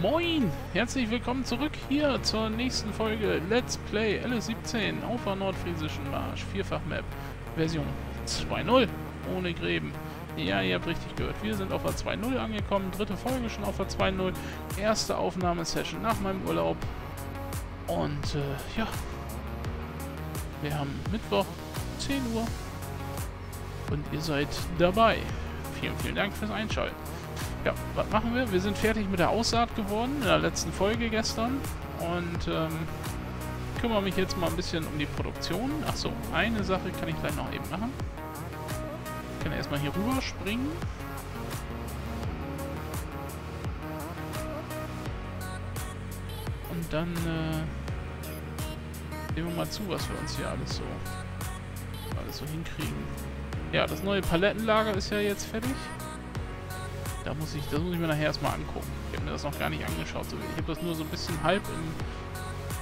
Moin! Herzlich willkommen zurück hier zur nächsten Folge Let's Play LS17 auf der nordfriesischen Marsch. Vierfach-Map, Version 2.0, ohne Gräben. Ja, ihr habt richtig gehört. Wir sind auf der 2.0 angekommen, dritte Folge schon auf der 2.0. Erste Aufnahmesession nach meinem Urlaub. Und äh, ja, wir haben Mittwoch, 10 Uhr. Und ihr seid dabei. Vielen, vielen Dank fürs Einschalten. Ja, was machen wir? Wir sind fertig mit der Aussaat geworden, in der letzten Folge gestern. Und ähm, kümmere mich jetzt mal ein bisschen um die Produktion. Achso, eine Sache kann ich gleich noch eben machen. Ich kann erstmal hier rüber springen. Und dann äh, sehen wir mal zu, was wir uns hier alles so, alles so hinkriegen. Ja, das neue Palettenlager ist ja jetzt fertig. Da muss ich, das muss ich mir nachher erstmal angucken. Ich habe mir das noch gar nicht angeschaut. Ich habe das nur so ein bisschen halb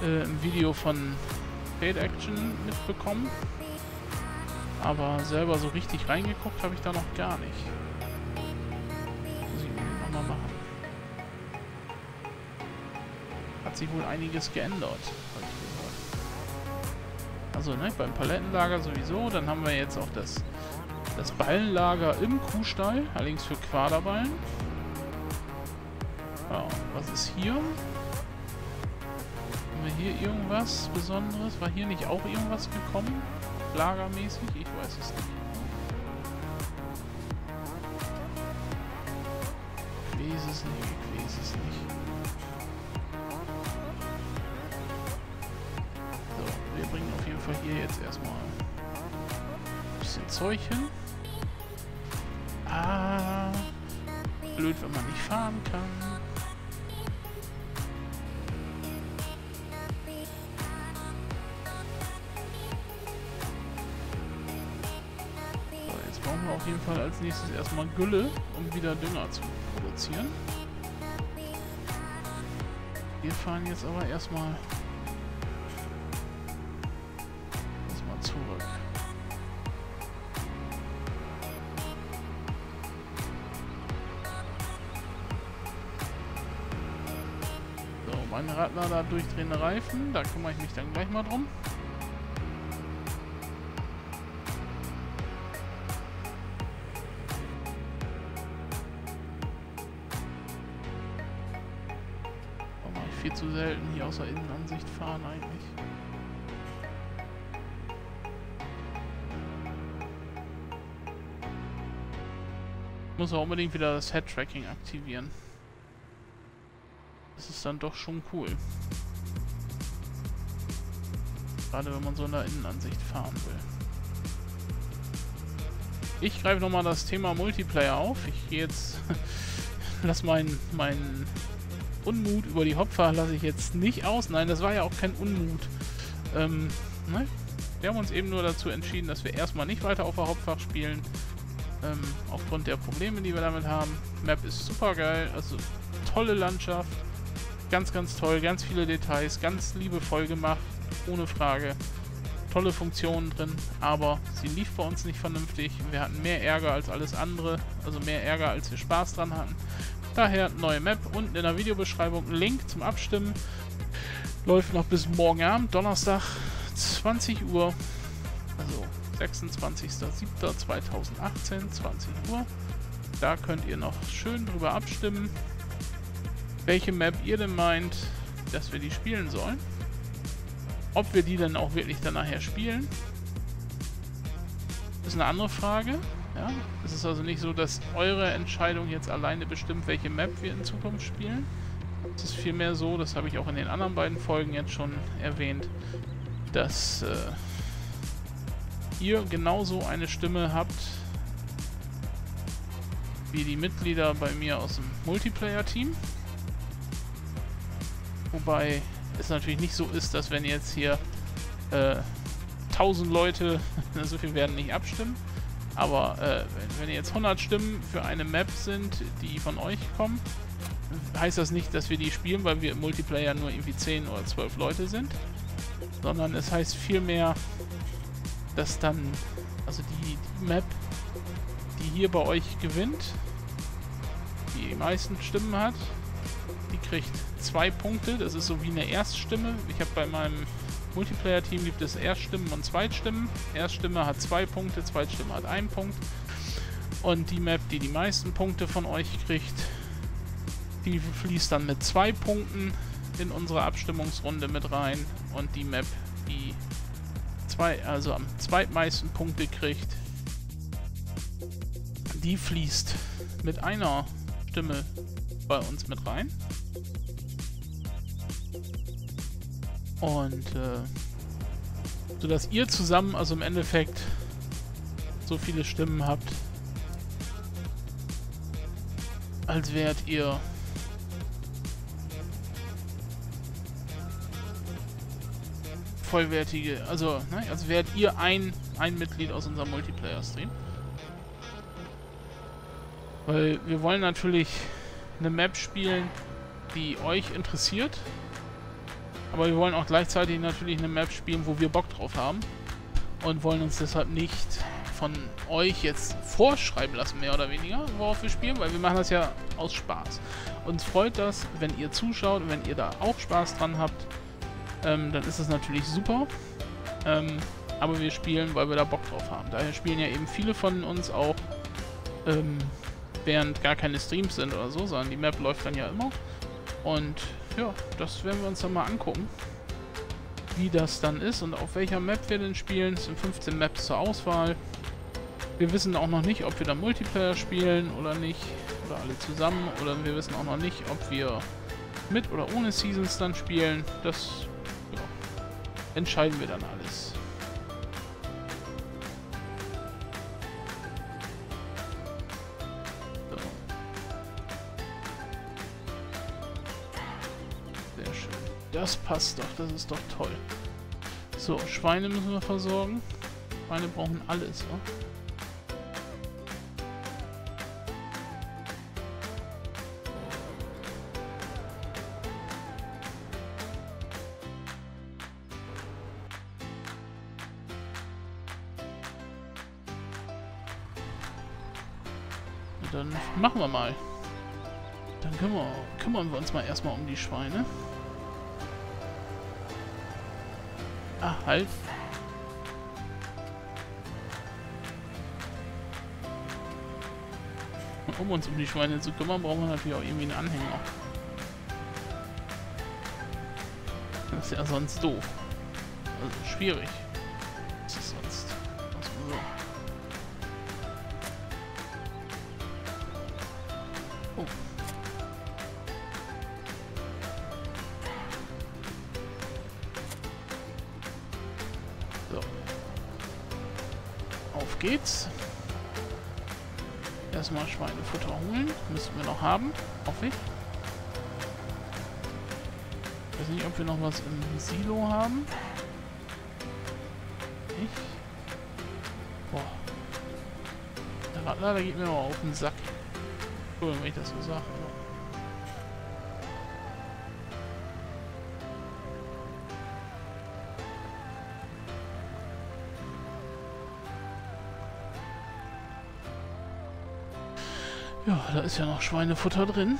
im, äh, im Video von Fade Action mitbekommen. Aber selber so richtig reingeguckt habe ich da noch gar nicht. Muss ich nochmal machen. Hat sich wohl einiges geändert. Also, ne, beim Palettenlager sowieso. Dann haben wir jetzt auch das das Ballenlager im Kuhstall, allerdings für Quaderballen. Ja, was ist hier? Haben wir hier irgendwas Besonderes? War hier nicht auch irgendwas gekommen? Lagermäßig? Ich weiß es nicht. Ich weiß es nicht, ich weiß es nicht. So, wir bringen auf jeden Fall hier jetzt erstmal ein bisschen Zeug hin. Blöd, wenn man nicht fahren kann. So, jetzt brauchen wir auf jeden Fall als nächstes erstmal Gülle, um wieder Dünger zu produzieren. Wir fahren jetzt aber erstmal Radlader durchdrehende Reifen. Da kümmere ich mich dann gleich mal drum. Viel zu selten hier außer Innenansicht fahren eigentlich? Ich muss auch unbedingt wieder das Head-Tracking aktivieren. Ist dann doch schon cool. Gerade wenn man so in der Innenansicht fahren will. Ich greife nochmal das Thema Multiplayer auf. Ich gehe jetzt... lass meinen mein Unmut über die Hopfer lasse ich jetzt nicht aus. Nein, das war ja auch kein Unmut. Ähm, ne? Wir haben uns eben nur dazu entschieden, dass wir erstmal nicht weiter auf der Hauptfach spielen. Ähm, aufgrund der Probleme, die wir damit haben. Map ist super geil, also tolle Landschaft. Ganz, ganz toll, ganz viele Details, ganz liebevoll gemacht, ohne Frage. Tolle Funktionen drin, aber sie lief bei uns nicht vernünftig. Wir hatten mehr Ärger als alles andere, also mehr Ärger, als wir Spaß dran hatten. Daher neue Map, unten in der Videobeschreibung Link zum Abstimmen. Läuft noch bis morgen Abend, Donnerstag, 20 Uhr. Also 26.07.2018, 20 Uhr. Da könnt ihr noch schön drüber abstimmen welche Map ihr denn meint, dass wir die spielen sollen. Ob wir die dann auch wirklich dann nachher spielen, ist eine andere Frage. Ja? Es ist also nicht so, dass eure Entscheidung jetzt alleine bestimmt, welche Map wir in Zukunft spielen. Es ist vielmehr so, das habe ich auch in den anderen beiden Folgen jetzt schon erwähnt, dass äh, ihr genauso eine Stimme habt wie die Mitglieder bei mir aus dem Multiplayer-Team. Wobei es natürlich nicht so ist, dass wenn jetzt hier äh, 1000 Leute, so viel werden nicht abstimmen, aber äh, wenn, wenn jetzt 100 Stimmen für eine Map sind, die von euch kommen, heißt das nicht, dass wir die spielen, weil wir im Multiplayer nur irgendwie 10 oder 12 Leute sind, sondern es heißt vielmehr, dass dann, also die, die Map, die hier bei euch gewinnt, die, die meisten Stimmen hat, kriegt zwei Punkte. Das ist so wie eine Erststimme. Ich habe bei meinem Multiplayer-Team gibt es Erststimmen und Zweitstimmen. Erststimme hat zwei Punkte, Zweitstimme hat einen Punkt. Und die Map, die die meisten Punkte von euch kriegt, die fließt dann mit zwei Punkten in unsere Abstimmungsrunde mit rein. Und die Map, die zwei, also am zweitmeisten Punkte kriegt, die fließt mit einer Stimme bei uns mit rein. Und äh, sodass ihr zusammen, also im Endeffekt, so viele Stimmen habt, als wärt ihr vollwertige, also ne, als wärt ihr ein, ein Mitglied aus unserem Multiplayer-Stream. Weil wir wollen natürlich eine Map spielen, die euch interessiert. Aber wir wollen auch gleichzeitig natürlich eine Map spielen, wo wir Bock drauf haben. Und wollen uns deshalb nicht von euch jetzt vorschreiben lassen, mehr oder weniger, worauf wir spielen, weil wir machen das ja aus Spaß. Uns freut das, wenn ihr zuschaut wenn ihr da auch Spaß dran habt, ähm, dann ist das natürlich super. Ähm, aber wir spielen, weil wir da Bock drauf haben. Daher spielen ja eben viele von uns auch ähm, während gar keine Streams sind oder so, sondern die Map läuft dann ja immer. Und ja, das werden wir uns dann mal angucken, wie das dann ist und auf welcher Map wir denn spielen. Es sind 15 Maps zur Auswahl. Wir wissen auch noch nicht, ob wir da Multiplayer spielen oder nicht, oder alle zusammen, oder wir wissen auch noch nicht, ob wir mit oder ohne Seasons dann spielen. Das ja, entscheiden wir dann alles. Das passt doch, das ist doch toll. So, Schweine müssen wir versorgen. Schweine brauchen alles, wa? Dann machen wir mal. Dann kümmern, kümmern wir uns mal erstmal um die Schweine. Ah, halt. Um uns um die Schweine zu kümmern, brauchen wir natürlich auch irgendwie einen Anhänger. Das ist ja sonst doof. Also schwierig. Was ist sonst? Was so. Geht's. Erstmal Schweinefutter holen. Müssen wir noch haben. Hoffe ich. Ich weiß nicht, ob wir noch was im Silo haben. Nicht? Boah. Der Radler, der geht mir mal auf den Sack. Cool, wenn ich das so sage. Ja, da ist ja noch Schweinefutter drin.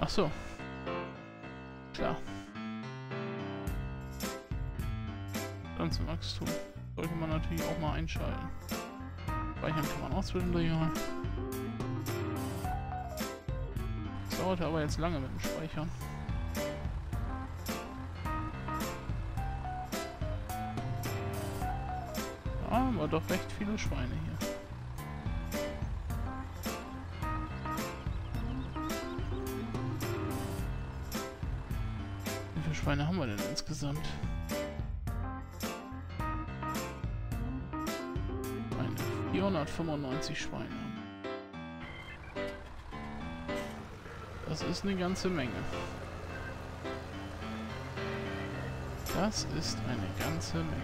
Ach so. Klar. Pflanzenwachstum. Sollte man natürlich auch mal einschalten. Speichern kann man auch zwischendurch mal. Dauert aber jetzt lange mit dem Speichern. Ah, aber doch recht viele Schweine hier. Wie viele Schweine haben wir denn insgesamt? Eine 495 Schweine. Das ist eine ganze Menge. Das ist eine ganze Menge.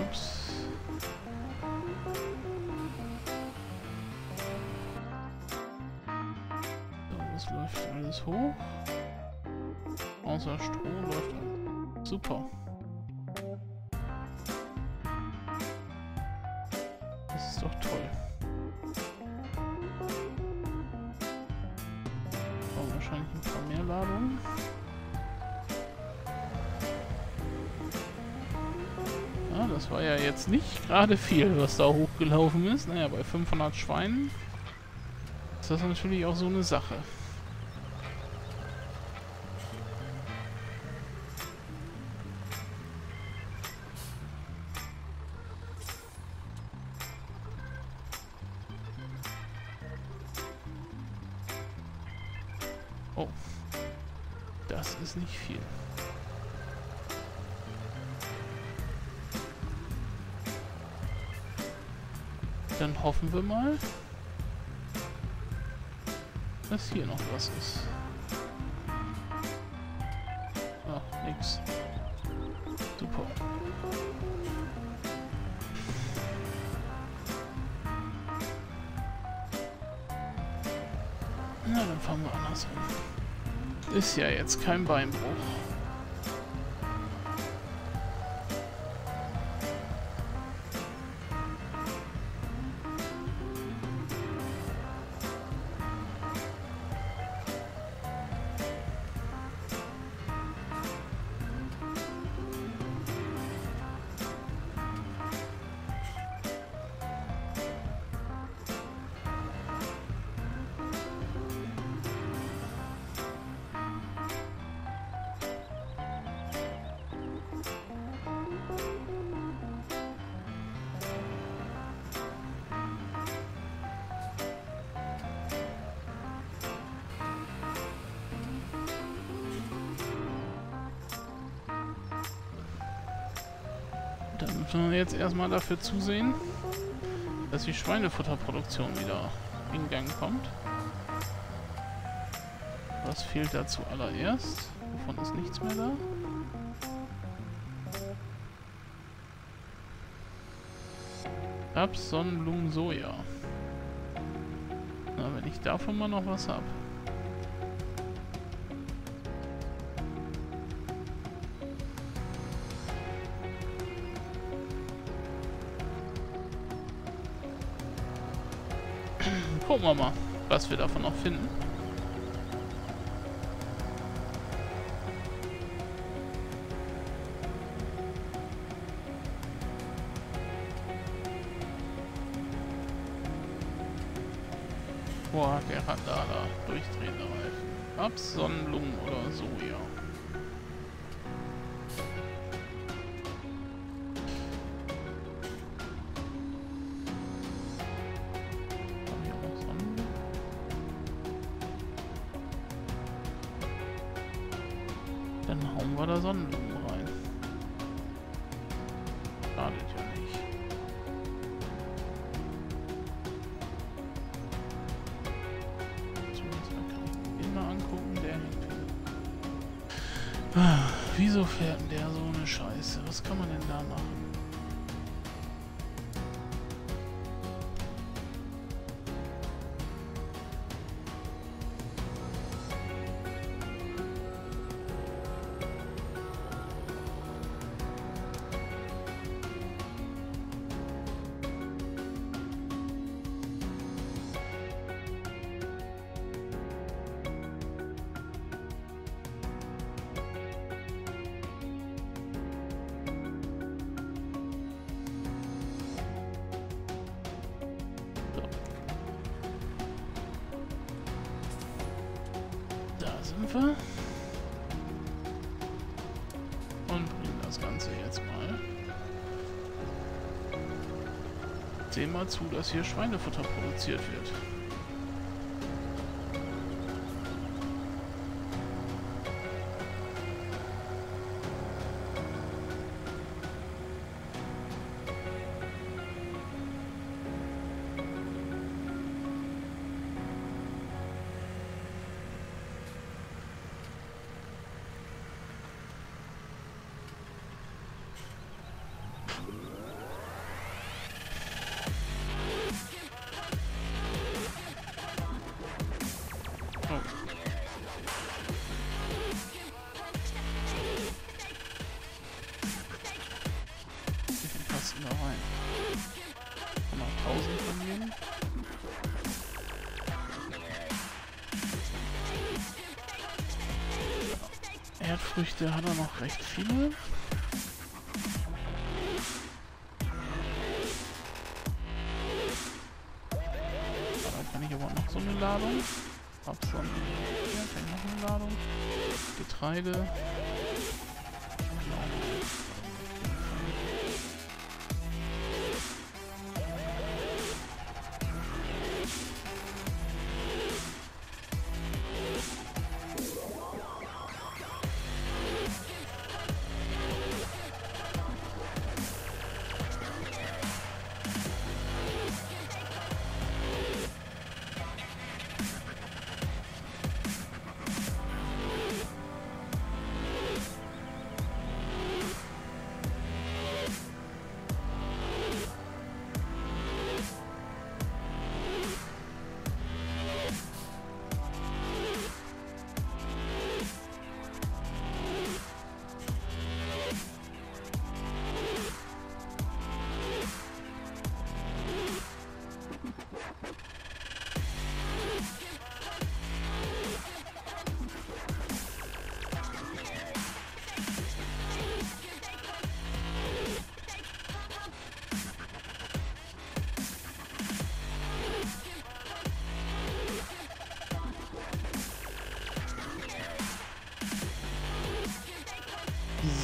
Ups. So, das läuft alles hoch. Außer Strom läuft alles. Super. Jetzt nicht gerade viel, was da hochgelaufen ist. Naja, bei 500 Schweinen ist das natürlich auch so eine Sache. Oh, das ist nicht viel. Dann hoffen wir mal, dass hier noch was ist. Ach, nix. Super. Na, dann fahren wir andersrum. Ist ja jetzt kein Beinbruch. Wir jetzt erstmal dafür zusehen, dass die Schweinefutterproduktion wieder in Gang kommt. Was fehlt da zuallererst? Wovon ist nichts mehr da? Raps, Sonnenblumen, Soja. Na, wenn ich davon mal noch was habe. Gucken wir mal, was wir davon noch finden. Boah, da durchdrehende Reifen. Raps, Sonnenblumen oder Soja. Wieso fährt denn der so eine Scheiße? Was kann man denn da machen? Wir. Und bringen das Ganze jetzt mal. Sehen mal zu, dass hier Schweinefutter produziert wird. Früchte hat er noch recht viele. Da kann ich aber noch so eine Ladung. Hab ein, hier kann ich noch eine Ladung. Getreide.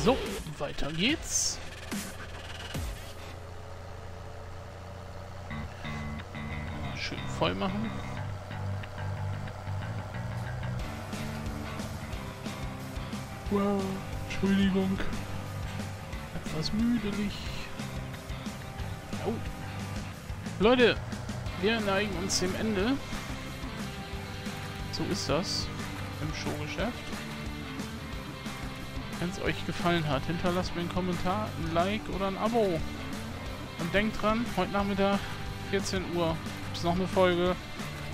So, weiter geht's. Schön voll machen. Wow, Entschuldigung. Etwas müdelig. Oh. Leute, wir neigen uns dem Ende. So ist das im Showgeschäft. Wenn es euch gefallen hat, hinterlasst mir einen Kommentar, ein Like oder ein Abo. Und denkt dran, heute Nachmittag, 14 Uhr, es noch eine Folge.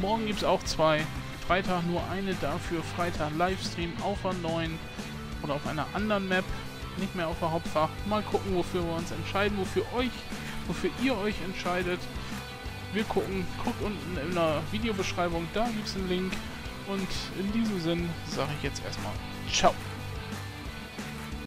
Morgen gibt es auch zwei. Freitag nur eine, dafür Freitag Livestream auf einer neuen oder auf einer anderen Map. Nicht mehr auf der Hauptfach. Mal gucken, wofür wir uns entscheiden, wofür euch, wofür ihr euch entscheidet. Wir gucken, guckt unten in der Videobeschreibung, da gibt es einen Link. Und in diesem Sinn sage ich jetzt erstmal Ciao.